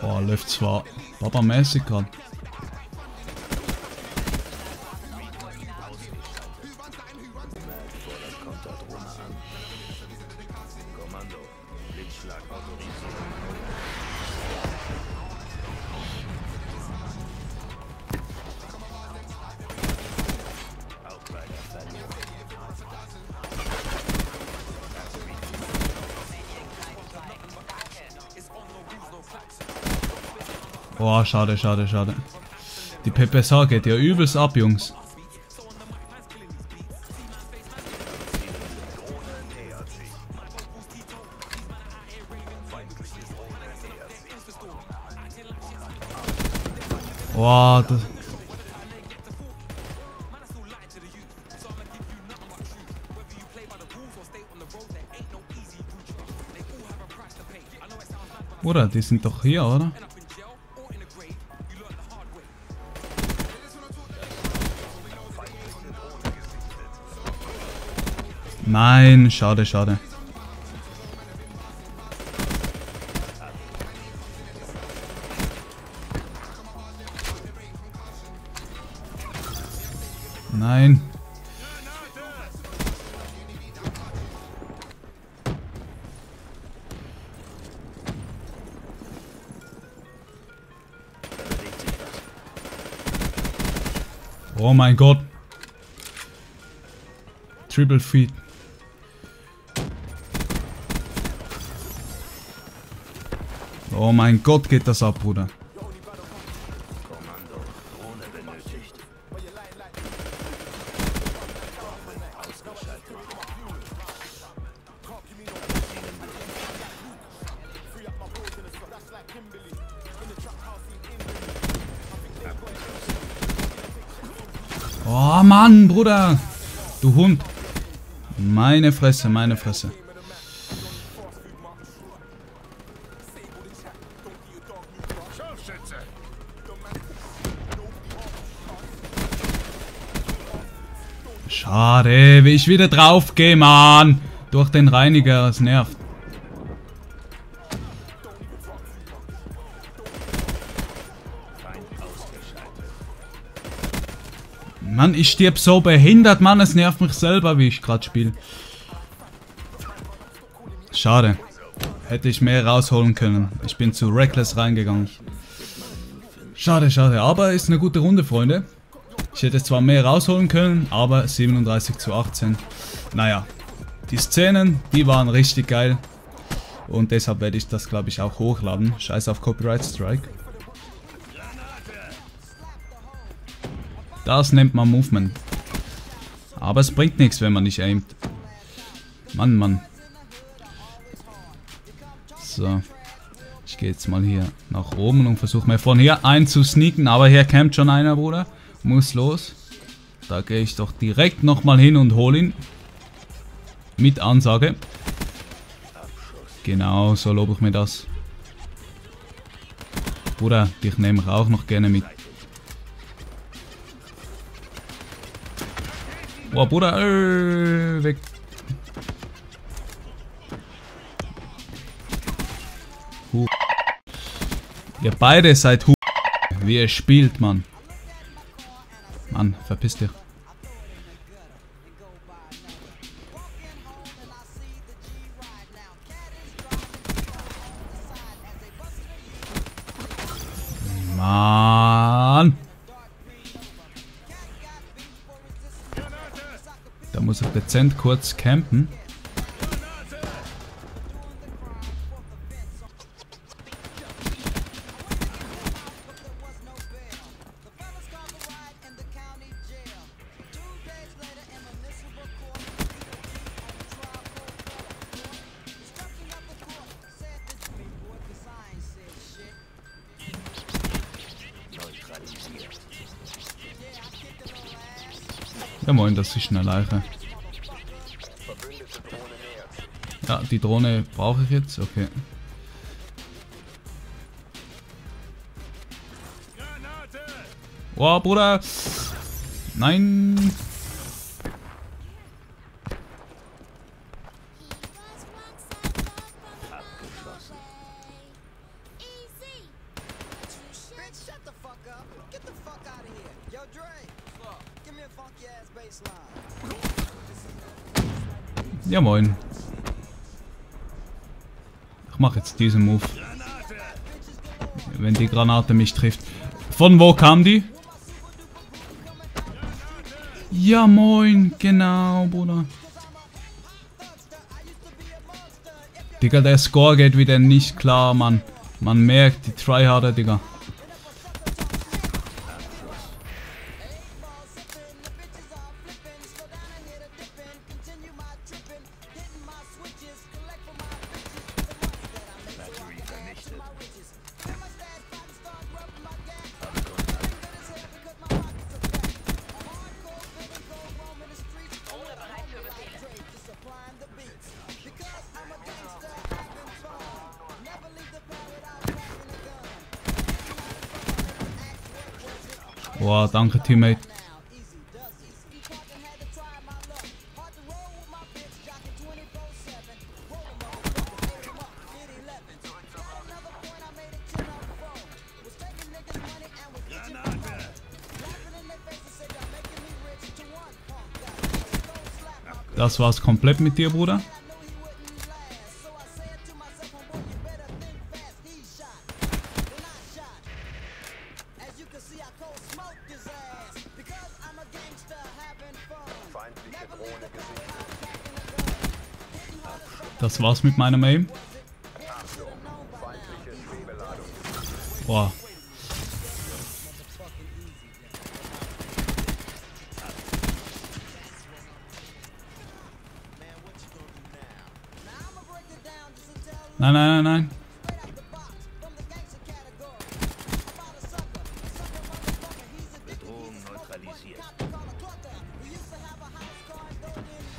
Boah, läuft zwar Baba-mäßig gerade. Kommando. Autorisiert. Boah, schade, schade, schade. Die PPSH geht ja übelst ab, Jungs. Boah, das... Oder, die sind doch hier, oder? Nein, schade, schade. Nein. Oh mein Gott. Triple Feed. Oh mein Gott, geht das ab, Bruder. Oh Mann, Bruder. Du Hund. Meine Fresse, meine Fresse. Schade, wie ich wieder draufgehe, Mann. Durch den Reiniger, es nervt. Mann, ich stirb so behindert, Mann. Es nervt mich selber, wie ich gerade spiele. Schade. Hätte ich mehr rausholen können. Ich bin zu reckless reingegangen. Schade, schade. Aber ist eine gute Runde, Freunde. Ich hätte zwar mehr rausholen können, aber 37 zu 18. Naja, die Szenen, die waren richtig geil. Und deshalb werde ich das, glaube ich, auch hochladen. Scheiß auf Copyright Strike. Das nennt man Movement. Aber es bringt nichts, wenn man nicht aimt. Mann, Mann. So. Ich gehe jetzt mal hier nach oben und versuche mir von hier einzusneaken. Aber hier campt schon einer, Bruder. Muss los. Da gehe ich doch direkt nochmal hin und hole ihn. Mit Ansage. Genau, so lobe ich mir das. Bruder, dich nehme ich auch noch gerne mit. Boah, Bruder, äh, weg. Hu Ihr beide seid Hu wie ihr spielt, Mann. Mann, verpiss dich. Mann. Da muss ich dezent kurz campen. Ja moin, das ist eine Leiche. Ja, die Drohne brauche ich jetzt, okay. Boah, Bruder! Nein! Ja, moin. Ich mache jetzt diesen Move. Wenn die Granate mich trifft. Von wo kam die? Ja, moin. Genau, Bruder. Digga, der Score geht wieder nicht klar, Mann. Man merkt, die Tryharder, Digga. Boah, danke, Teammate. Das war's komplett mit dir, Bruder. Das war's mit meinem Aim. Boah. Nein, nein, nein, nein.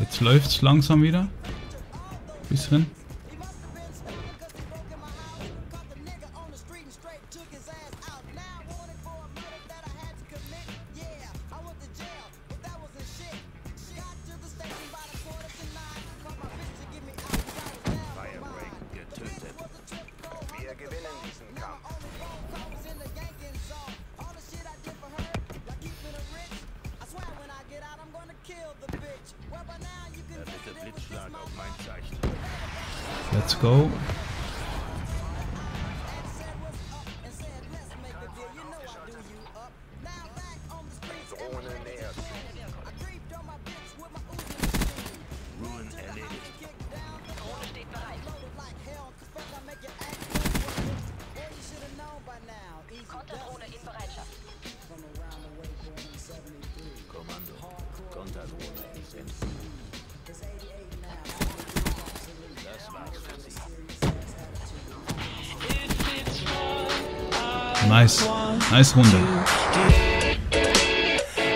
Jetzt läuft's langsam wieder. Bisschen. Firebreak getötet. Wir gewinnen diesen Kampf. Der bitte Blitzschlag auf mein Zeichen. Let's go. Nice. Nice Runde.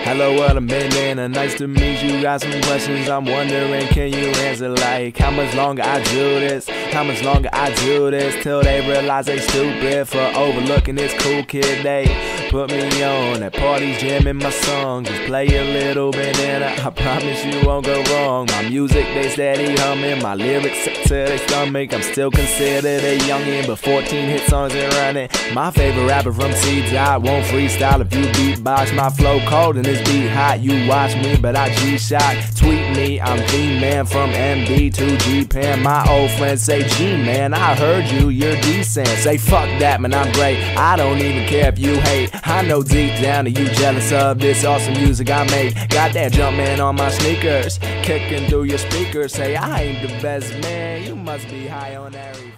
Hello, what a minute, and nice to meet you. Got some questions I'm wondering, can you answer? Like, how much longer I do this? How much longer I do this till they realize they stupid for overlooking this cool kid? They put me on at parties, jamming my songs. Just play a little banana. I, I promise you won't go wrong. My music, they steady humming. My lyrics to their stomach. I'm still considered a youngin', but 14 hit songs and running. My favorite rapper from C Dot won't freestyle if you beatbox. My flow cold and this beat hot. You watch me, but I G shot. Tweet me, I'm the man from MB to G Pan. My old friends say, G man, I heard you, you're decent. Say fuck that, man, I'm great. I don't even care if you hate. I know deep down that you jealous of this awesome music I make. Got that jumping on my sneakers, kicking through your speakers. Say I ain't the best man, you must be high on reefer.